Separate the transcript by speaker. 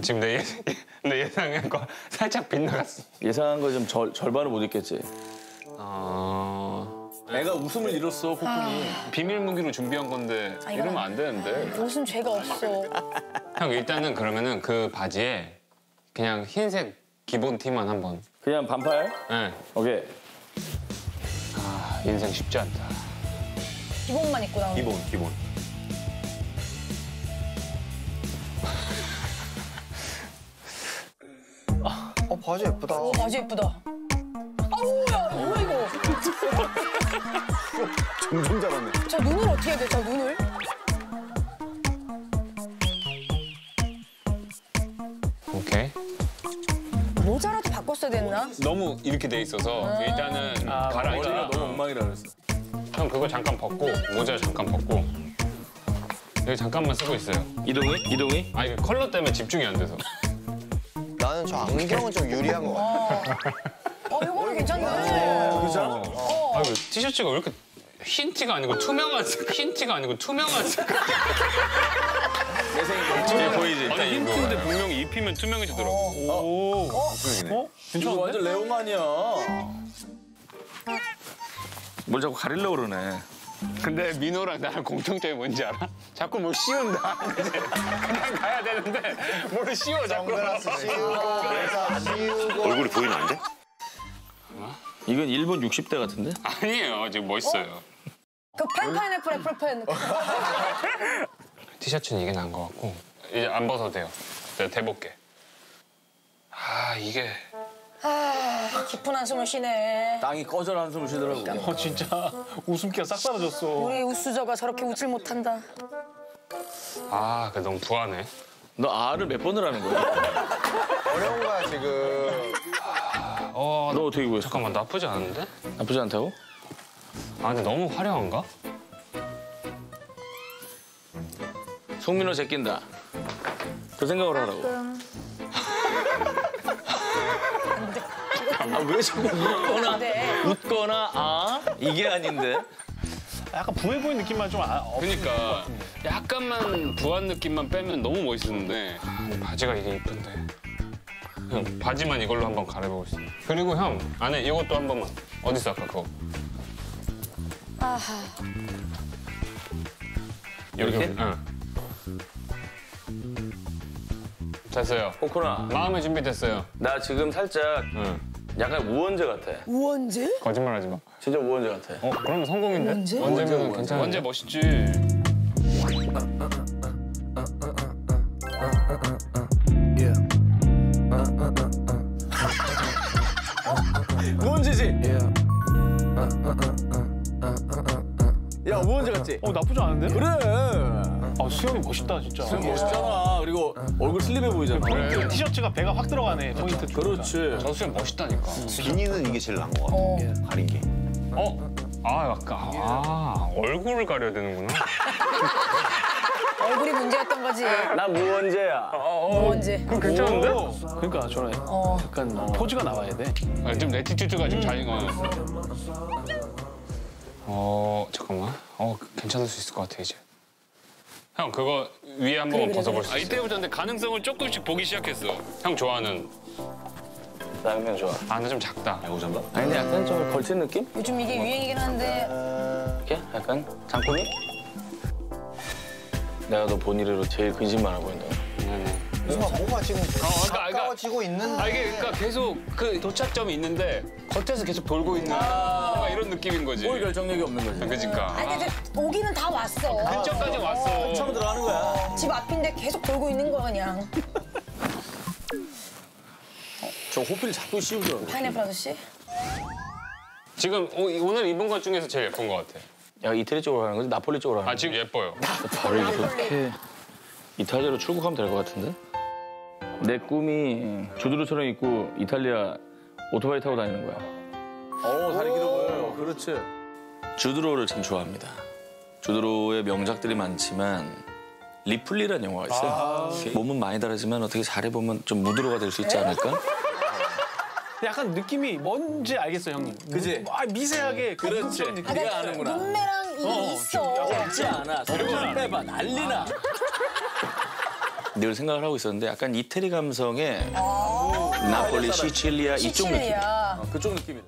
Speaker 1: 지금 내, 예, 내 예상과 살짝 빗나갔어.
Speaker 2: 예상한 거 좀 절반을 못 읽겠지.
Speaker 1: 어...
Speaker 2: 애가 웃음을 잃었어, 코쿤이.
Speaker 1: 비밀 무기로 준비한 건데
Speaker 3: 아,
Speaker 1: 이러면 안 되는데.
Speaker 3: 무슨 죄가 없어.
Speaker 1: 형 일단은 그러면은 그 바지에 그냥 흰색 기본 티만 한번.
Speaker 2: 그냥 반팔?
Speaker 1: 예.
Speaker 2: 오케이.
Speaker 1: 아 인생 쉽지 않다.
Speaker 3: 기본만 입고 나오는.
Speaker 4: 기본 기본.
Speaker 5: 바지 예쁘다.
Speaker 3: 오 바지 예쁘다. 아우 야 뭐야 이거.
Speaker 4: 엄청 잘하네.
Speaker 3: 저 눈을 어떻게 해야 돼? 저 눈을?
Speaker 1: 오케이.
Speaker 3: 모자라도 바꿨어야 됐나?
Speaker 1: 너무 이렇게 돼 있어서 일단은
Speaker 2: 머리가
Speaker 1: 갈아입자.
Speaker 2: 너무 엉망이라 그랬어.
Speaker 1: 형 그거 잠깐 벗고 모자 잠깐 벗고 여기 잠깐만 쓰고 있어요.
Speaker 2: 이동이? 이동이?
Speaker 1: 아 이게 컬러 때문에 집중이 안 돼서.
Speaker 5: 나는 저 안경은 좀 유리한 것 같아.
Speaker 3: 어 이거는 괜찮네.
Speaker 2: 그죠?
Speaker 1: 아 이거 티셔츠가 왜 이렇게 흰 티가 아니고 투명한 색, 흰 티가 아니고 투명한 색.
Speaker 2: 내 생각에 보이지?
Speaker 1: 아니 흰 티인데 분명히 입히면 투명해지더라고.
Speaker 2: 오. 어? 이거 완전 레옹 아니야. 뭘 자꾸 가리려고 그러네.
Speaker 1: 근데 민호랑 나랑 공통점이 뭔지 알아? 자꾸 뭘 씌운다. 그냥 가야 되는데 뭘 씌워 자꾸.
Speaker 5: 선글라스 씌우고 씌우고.
Speaker 4: 얼굴이 보이면 안 돼?
Speaker 2: 이건 일본 60대 같은데?
Speaker 1: 아니에요 지금 멋있어요.
Speaker 3: 그 펜파인애플 애플펜.
Speaker 1: 티셔츠는 이게 나은 것 같고 이제 안 벗어도 돼요. 내가 대볼게. 아 이게
Speaker 3: 아 깊은 한숨을 쉬네.
Speaker 2: 땅이 꺼져라 한숨을 쉬더라고.
Speaker 6: 어, 진짜 웃음기가 싹 사라졌어.
Speaker 3: 우리 우수저가 저렇게 웃질 못한다.
Speaker 1: 아 그래 너무 부하네.
Speaker 2: 너 아를 몇 번을 하는 거야?
Speaker 5: 어려운 거야 지금.
Speaker 2: 어너 어떻게 구했어?
Speaker 1: 잠깐만 나쁘지 않은데?
Speaker 2: 나쁘지 않다고?
Speaker 1: 아 근데 너무 화려한가?
Speaker 2: 송민호 제낀다. 그 생각을 하라고. 아, 왜 자꾸 웃거나,
Speaker 3: 네.
Speaker 2: 웃거나, 아? 이게 아닌데?
Speaker 6: 약간 부해 보이는 느낌만 좀 아, 어,
Speaker 1: 그러니까 약간만 부한 느낌만 빼면 너무 멋있었는데. 바지가 이게 이쁜데. 형 바지만 이걸로 한번 갈아입고 있어 그리고 형 안에 이것도 한 번만. 어딨어 아까 그거?
Speaker 3: 아하.
Speaker 1: 여기
Speaker 2: 이렇게?
Speaker 1: 응. 됐어요.
Speaker 2: 코코나,
Speaker 1: 마음의 준비 됐어요.
Speaker 2: 나 지금 살짝
Speaker 1: 응
Speaker 2: 약간 우원재 같아.
Speaker 3: 우원재?
Speaker 1: 거짓말하지 마
Speaker 2: 진짜 우원재 같아.
Speaker 1: 어, 그러면 성공인데?
Speaker 3: 원제?
Speaker 1: 원제면 괜찮아. 원제 멋있지.
Speaker 2: 우원재지? 야, 우원재 같지?
Speaker 6: 어, 나쁘지 않은데?
Speaker 2: 그래.
Speaker 6: 어, 수영이 멋있다, 진짜.
Speaker 2: 멋있잖아. 그리고 얼굴 슬림해 보이잖아.
Speaker 6: 그 티셔츠가 배가 확 들어가네, 포인트.
Speaker 2: 그렇지.
Speaker 1: 저수영 멋있다니까.
Speaker 4: 비니는 이게 제일 나은 것 같아. 가린 게.
Speaker 1: 어? 아, 약간, 아, 얼굴을 가려야 되는구나.
Speaker 3: 얼굴이 문제였던 거지.
Speaker 2: 나 우원재야.
Speaker 3: 우원재.
Speaker 1: 그럼 괜찮은데?
Speaker 6: 그러니까 저런
Speaker 3: 어.
Speaker 6: 약간 포즈가 나와야 돼.
Speaker 1: 아, 좀 attitude가 좀 잘, 어. 어, 잠깐만. 어, 괜찮을 수 있을 것 같아, 이제. 형, 그거 위에 한 번만 벗어볼
Speaker 3: 그래.
Speaker 1: 수 있어? 아, 이때부터 근데 가능성을 조금씩 보기 시작했어. 형 좋아하는.
Speaker 2: 나 그냥 좋아.
Speaker 1: 아, 나좀 작다.
Speaker 4: 야구 잠바?
Speaker 2: 아니, 근데 약간 좀 걸친 느낌?
Speaker 3: 요즘 이게 유행이긴 한데
Speaker 2: 이렇게? 약간? 장군이? 내가 너 본일으로 제일 근심 많아 보인다.
Speaker 1: 미안해.
Speaker 5: 뭐가 뭐가 지금
Speaker 1: 그러니까,
Speaker 5: 가까워지고 있는.
Speaker 1: 아 이게 그러니까 계속 그 도착점이 있는데 겉에서 계속 돌고 있는 뭔가 이런 느낌인 거지.
Speaker 2: 뭘 결정력이 없는 거지.
Speaker 1: 그러니까.
Speaker 3: 아니 근데 오기는 다 왔어.
Speaker 1: 근처까지 왔어.
Speaker 2: 처음 들어가는 거야.
Speaker 3: 집 앞인데 계속 돌고 있는 거야 그냥.
Speaker 2: 저 호필 자꾸 씌우더라고.
Speaker 3: 파인애플 아저씨?
Speaker 1: 지금 오, 오늘 입은 것 중에서 제일 예쁜 것 같아.
Speaker 2: 야, 이태리 쪽으로 가는 거지? 나폴리 쪽으로 가는
Speaker 1: 아
Speaker 2: 거지?
Speaker 1: 지금 예뻐요.
Speaker 2: 바로 이렇게 이탈리아로 출국하면 될 것 같은데? 내 꿈이 주드루처럼 입고 이탈리아 오토바이 타고 다니는 거야. 오, 다리 길어 보여요. 그렇지. 주드로를 참 좋아합니다. 주드로의 명작들이 많지만 리플리라는 영화가 있어요. 몸은 많이 다르지만 어떻게 잘해보면 좀 무드로가 될 수 있지 않을까?
Speaker 6: 약간 느낌이 뭔지 알겠어, 형님.
Speaker 2: 그지?
Speaker 6: 아, 미세하게. 그
Speaker 2: 그렇지.
Speaker 6: 느낌.
Speaker 2: 네가 아는구나.
Speaker 3: 눈매랑 이 있어.
Speaker 2: 없지 않아. 손좀 빼봐. 난리나. 늘 생각을 하고 있었는데 약간 이태리 감성의 나폴리, 시칠리아 이쪽 느낌.
Speaker 3: 시칠리아.
Speaker 2: 그쪽 느낌이다.